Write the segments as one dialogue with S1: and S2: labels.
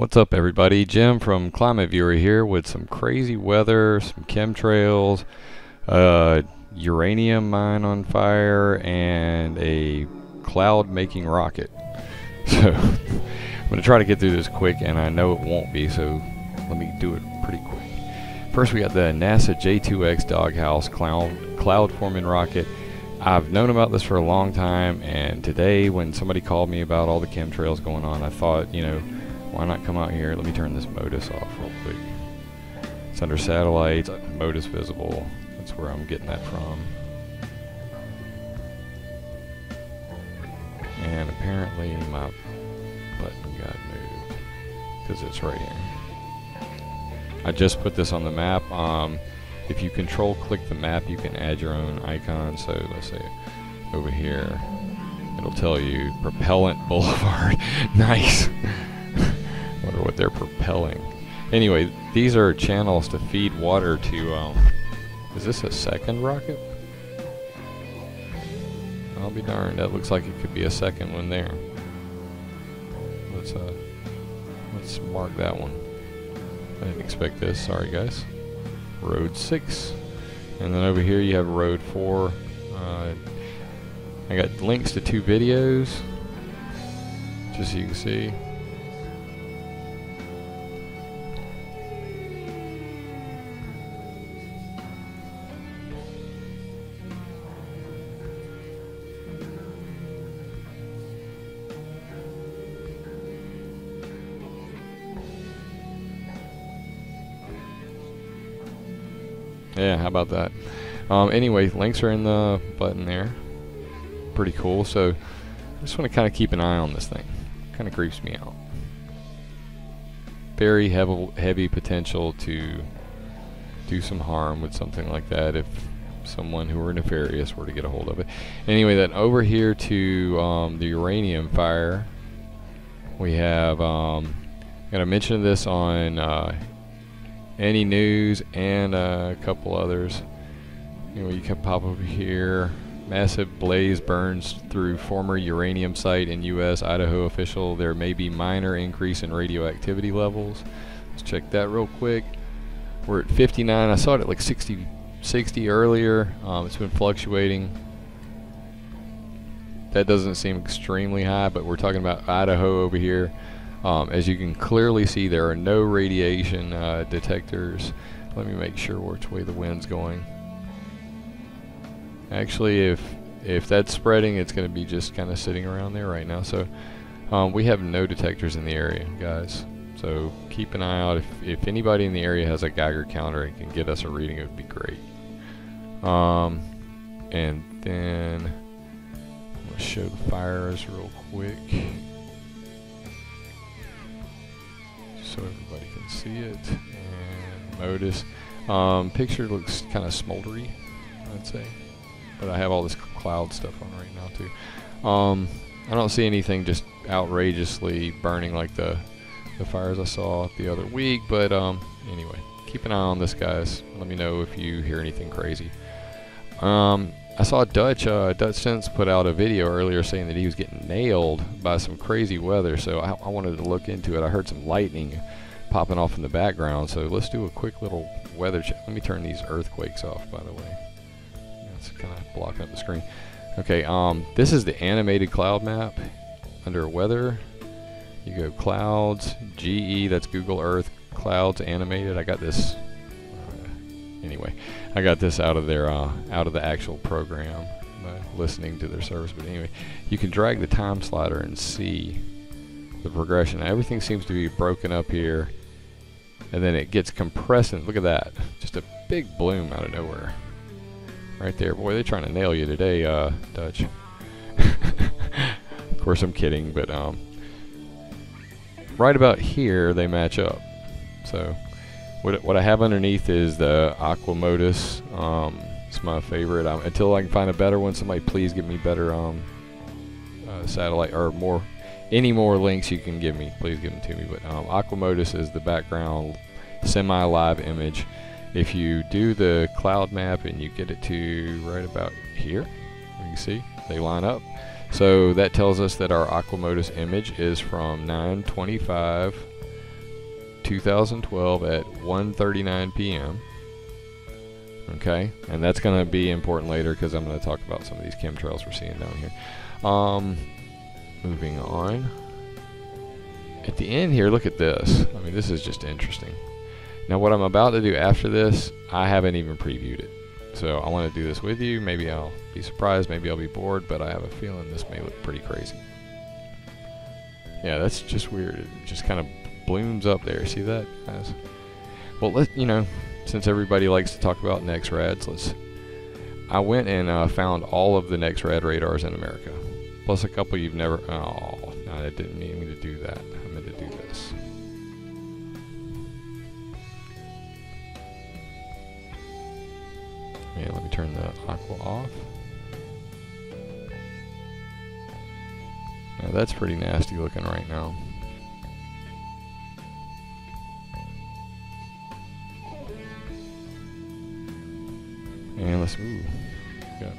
S1: What's up, everybody? Jim from Climate Viewer here with some crazy weather, some chemtrails, uh, uranium mine on fire, and a cloud making rocket. So, I'm going to try to get through this quick, and I know it won't be, so let me do it pretty quick. First, we got the NASA J2X Doghouse cloud, cloud forming rocket. I've known about this for a long time, and today, when somebody called me about all the chemtrails going on, I thought, you know, why not come out here? Let me turn this MODIS off real quick. It's under satellites, MODIS visible. That's where I'm getting that from. And apparently my button got moved because it's right here. I just put this on the map. Um, if you control click the map, you can add your own icon. So let's say over here, it'll tell you Propellant Boulevard. nice. They're propelling. Anyway, these are channels to feed water to. Um, is this a second rocket? I'll be darned. That looks like it could be a second one there. Let's uh, let's mark that one. I didn't expect this. Sorry, guys. Road six, and then over here you have road four. Uh, I got links to two videos, just so you can see. Yeah, how about that? Um, anyway, links are in the button there. Pretty cool. So I just want to kind of keep an eye on this thing. Kind of creeps me out. Very heavy, heavy potential to do some harm with something like that if someone who were nefarious were to get a hold of it. Anyway, then over here to um, the uranium fire, we have. Um, I'm gonna mention this on uh, ENENews and uh, a couple others. You can pop over here. Massive blaze burns through former uranium site in U.S. Idaho official. There may be minor increase in radioactivity levels. Let's check that real quick. We're at 59. I saw it at like 60, 60 earlier. Um, it's been fluctuating. That doesn't seem extremely high, but we're talking about Idaho over here. Um, as you can clearly see, there are no radiation uh, detectors. Let me make sure which way the wind's going. Actually, if if that's spreading, it's going to be just kind of sitting around there right now. So um, we have no detectors in the area, guys. So keep an eye out. If, if anybody in the area has a Geiger counter and can get us a reading, it would be great. Um, and then I'm going to show the fires real quick. So everybody can see it. And MODIS. Um, picture looks kind of smoldery, I'd say. But I have all this cloud stuff on right now too. Um, I don't see anything just outrageously burning like the the fires I saw the other week. But um, anyway, keep an eye on this, guys. Let me know if you hear anything crazy. Um, I saw Dutch uh, Dutchsinse put out a video earlier saying that he was getting nailed by some crazy weather. So I, I, wanted to look into it. I heard some lightning popping off in the background. So let's do a quick little weather check. Let me turn these earthquakes off, by the way. It's kind of blocking up the screen. Okay, um, this is the animated cloud map under weather. You go clouds, GE. That's Google Earth clouds animated. I got this anyway, I got this out of their uh, out of the actual program by listening to their service. But anyway, you can drag the time slider and see the progression. Everything seems to be broken up here, and then it gets compressed. And look at that, just a big bloom out of nowhere, right there. Boy, they're trying to nail you today, uh, Dutch. of course, I'm kidding, but um, right about here they match up. So what, what I have underneath is the Aqua MODIS. Um, it's my favorite. Um, until I can find a better one, somebody please give me better um, uh, satellite or more, any more links you can give me. Please give them to me. But um, Aqua is the background semi-live image. If you do the cloud map and you get it to right about here, you can see they line up. So that tells us that our Aqua MODIS image is from 925 2012 at 1:39 p.m. Okay, and that's going to be important later because I'm going to talk about some of these chemtrails we're seeing down here. Um, moving on. At the end here, look at this. I mean, this is just interesting. Now, what I'm about to do after this, I haven't even previewed it. So I want to do this with you. Maybe I'll be surprised. Maybe I'll be bored. But I have a feeling this may look pretty crazy. Yeah, that's just weird. It just kind of blooms up there. See that, guys? Well, let you know, since everybody likes to talk about NEXRADs, let's. I went and uh, found all of the NEXRAD radars in America, plus a couple you've never. Oh, no, I didn't mean me to do that. I meant to do this. Yeah, let me turn the aqua off. Yeah, that's pretty nasty looking right now. Ooh, got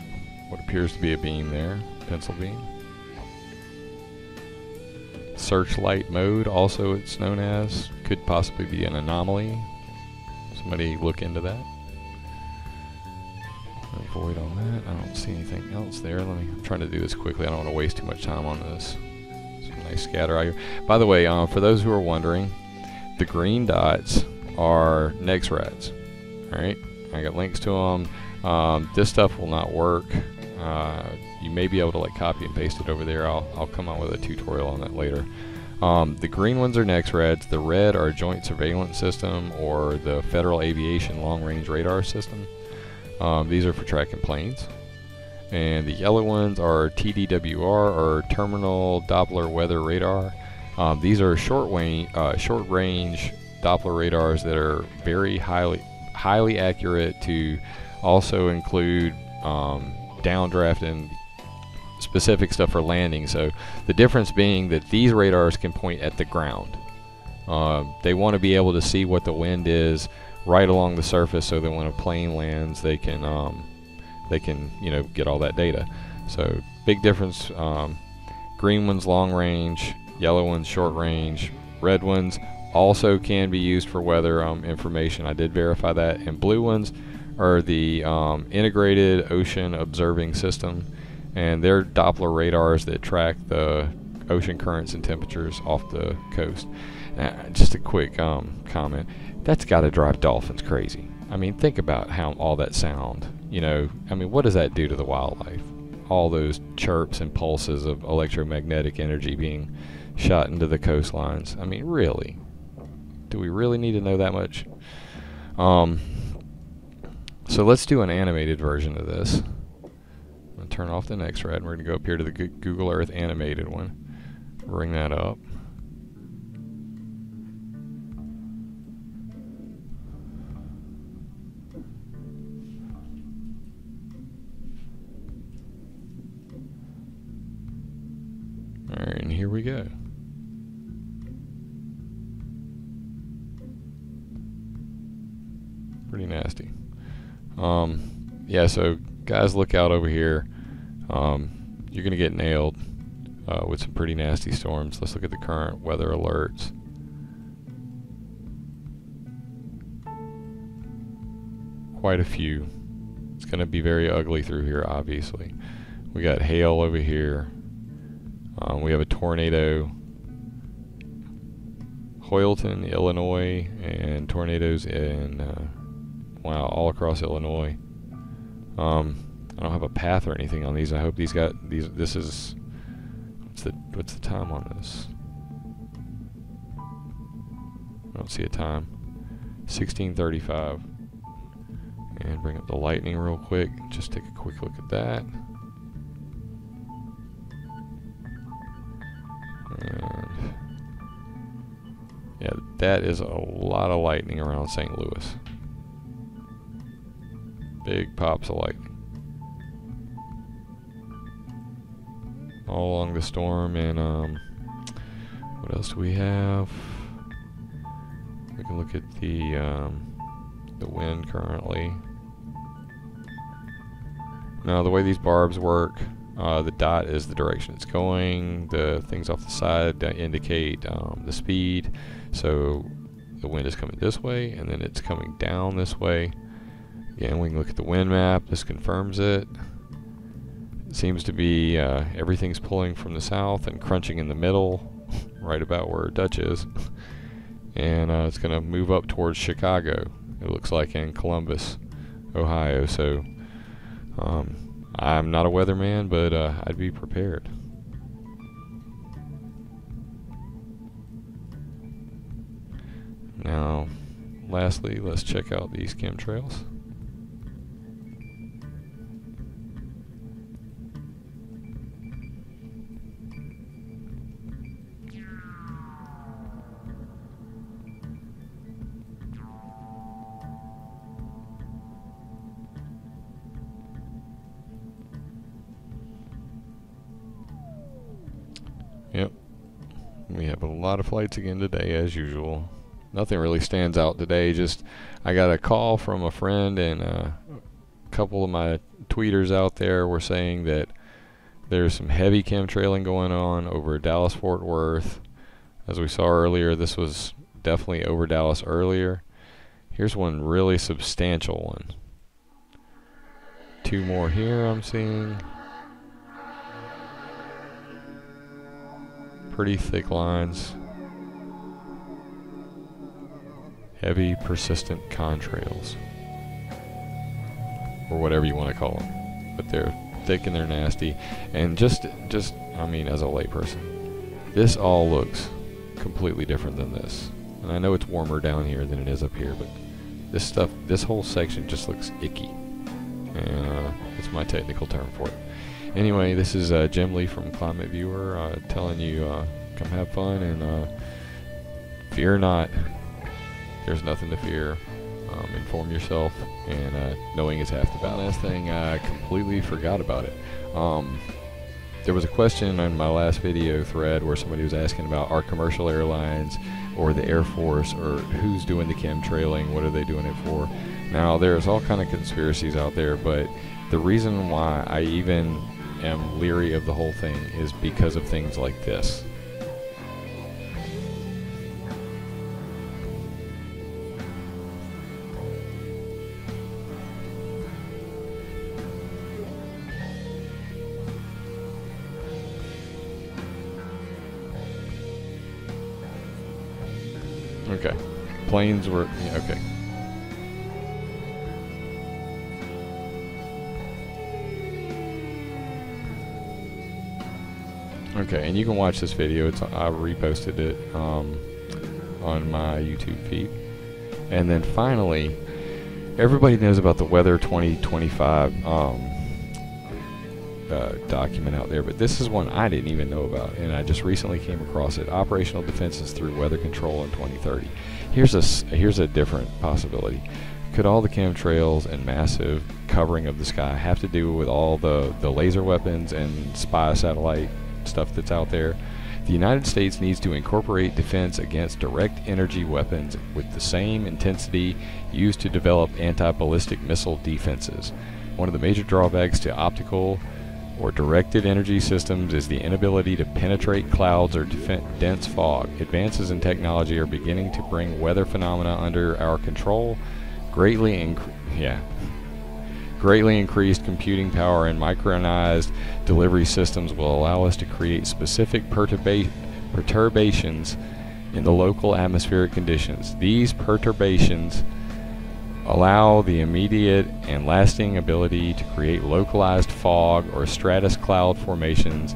S1: what appears to be a beam there, pencil beam. Searchlight mode, also it's known as, could possibly be an anomaly. Somebody look into that. Void on that. I don't see anything else there. Let me. I'm trying to do this quickly. I don't want to waste too much time on this. Some nice scatter out here. By the way, uh, for those who are wondering, the green dots are NEXRADs. All right, I got links to them. Um, this stuff will not work. Uh, you may be able to like copy and paste it over there. I'll I'll come out with a tutorial on that later. Um, the green ones are NEXRADs. The red are Joint Surveillance System or the Federal Aviation Long Range Radar System. Um, these are for tracking planes. And the yellow ones are TDWR or Terminal Doppler Weather Radar. Um, these are short, uh, short range Doppler radars that are very highly highly accurate to also include um, downdraft and specific stuff for landing. So the difference being that these radars can point at the ground. Uh, they want to be able to see what the wind is right along the surface so that when a plane lands they can um, they can you know get all that data so big difference um, green ones long range yellow ones short range red ones also can be used for weather um, information I did verify that and blue ones are the um, integrated ocean observing system and they're Doppler radars that track the ocean currents and temperatures off the coast uh, just a quick um, comment that's got to drive dolphins crazy. I mean, think about how all that sound. You know, I mean, what does that do to the wildlife? All those chirps and pulses of electromagnetic energy being shot into the coastlines. I mean, really? Do we really need to know that much? Um, so let's do an animated version of this. I'm going to turn off the NEXRAD and we're going to go up here to the Google Earth animated one. Bring that up. Alright, and here we go. Pretty nasty. Um, yeah, so guys, look out over here. Um, you're going to get nailed uh, with some pretty nasty storms. Let's look at the current weather alerts. Quite a few. It's going to be very ugly through here, obviously. We got hail over here. Um, we have a tornado Hoyleton, Illinois, and tornadoes in uh, wow all across Illinois. Um, I don't have a path or anything on these. I hope these got these. This is what's the what's the time on this? I don't see a time. 1635. And bring up the lightning real quick. Just take a quick look at that. And yeah, that is a lot of lightning around St. Louis. Big pops of lightning. All along the storm, and um, what else do we have? We can look at the um, the wind currently. Now, the way these barbs work, uh, the dot is the direction it's going. The things off the side indicate um, the speed. So the wind is coming this way, and then it's coming down this way. Again, we can look at the wind map. This confirms it. It seems to be uh, everything's pulling from the south and crunching in the middle, right about where Dutch is. and uh, it's going to move up towards Chicago. It looks like in Columbus, Ohio. So um, I'm not a weatherman, but uh, I'd be prepared. Now, lastly, let's check out these chemtrails. Lot of flights again today, as usual. Nothing really stands out today. Just I got a call from a friend, and uh, a couple of my tweeters out there were saying that there's some heavy chemtrailing going on over Dallas Fort Worth. As we saw earlier, this was definitely over Dallas earlier. Here's one really substantial one. Two more here I'm seeing. pretty thick lines. Heavy, persistent contrails. Or whatever you want to call them. But they're thick and they're nasty. And just, just, I mean, as a layperson, this all looks completely different than this. And I know it's warmer down here than it is up here, but this stuff, this whole section just looks icky. Uh, it's my technical term for it. Anyway, this is uh, Jim Lee from Climate Viewer uh, telling you uh, come have fun and uh, fear not. There's nothing to fear. Um, inform yourself, and uh, knowing is half the battle. Last thing, I completely forgot about it. Um, there was a question on my last video thread where somebody was asking about our commercial airlines or the Air Force or who's doing the chemtrailing, what are they doing it for. Now, there's all kind of conspiracies out there, but the reason why I even am leery of the whole thing is because of things like this. Okay. Planes were, yeah, okay. Okay, and you can watch this video. It's I reposted it um, on my YouTube feed. And then finally, everybody knows about the Weather 2025 um, uh, document out there, but this is one I didn't even know about, and I just recently came across it. Operational defenses through weather control in 2030. Here's a here's a different possibility. Could all the chemtrails and massive covering of the sky have to do with all the, the laser weapons and spy satellite stuff that's out there. The United States needs to incorporate defense against direct energy weapons with the same intensity used to develop anti ballistic missile defenses. One of the major drawbacks to optical or directed energy systems is the inability to penetrate clouds or dense fog. Advances in technology are beginning to bring weather phenomena under our control, greatly yeah, Greatly increased computing power and micronized delivery systems will allow us to create specific perturba perturbations in the local atmospheric conditions. These perturbations allow the immediate and lasting ability to create localized fog or stratus cloud formations,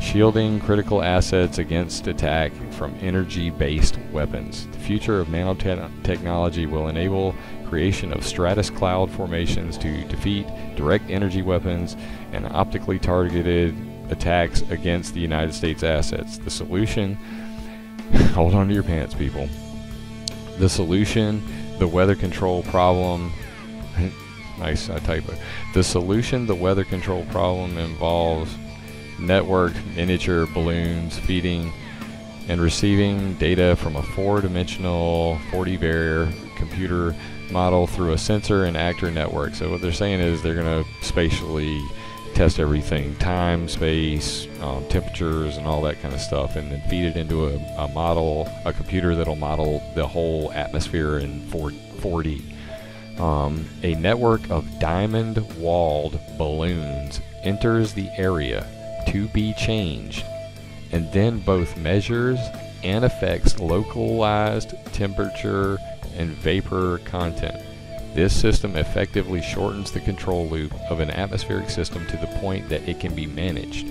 S1: shielding critical assets against attack from energy based weapons. The future of nanotechnology will enable creation of stratus cloud formations to defeat direct energy weapons and optically targeted attacks against the United States assets. The solution, hold on to your pants, people. The solution, the weather control problem, nice, I type. The solution, the weather control problem involves networked miniature balloons feeding and receiving data from a four-dimensional 40 barrier computer model through a sensor and actor network. So what they're saying is they're going to spatially test everything time, space, um, temperatures, and all that kind of stuff, and then feed it into a, a model, a computer that'll model the whole atmosphere in 4, 4D. Um, a network of diamond walled balloons enters the area to be changed and then both measures and affects localized temperature and vapor content. This system effectively shortens the control loop of an atmospheric system to the point that it can be managed.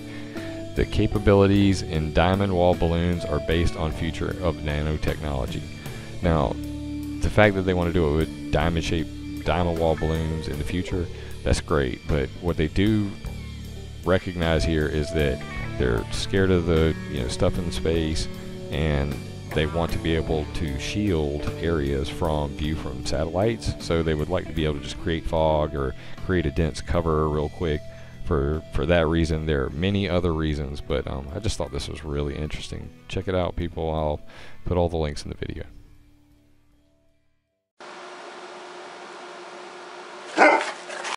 S1: The capabilities in diamond wall balloons are based on future of nanotechnology. Now, the fact that they want to do it with diamond shaped diamond wall balloons in the future, that's great. But what they do recognize here is that they're scared of the you know stuff in space and they want to be able to shield areas from view from satellites so they would like to be able to just create fog or create a dense cover real quick. For for that reason there are many other reasons but um, I just thought this was really interesting. Check it out people. I'll put all the links in the video